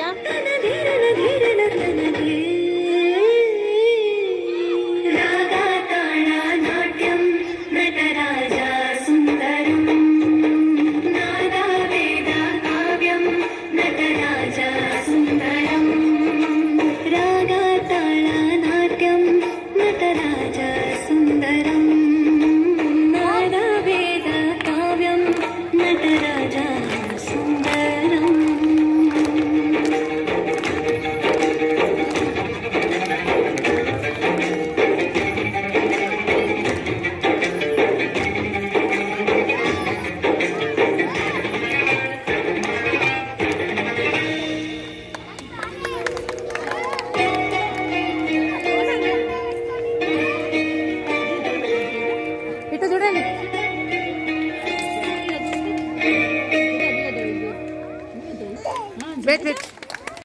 呀。wait, wait.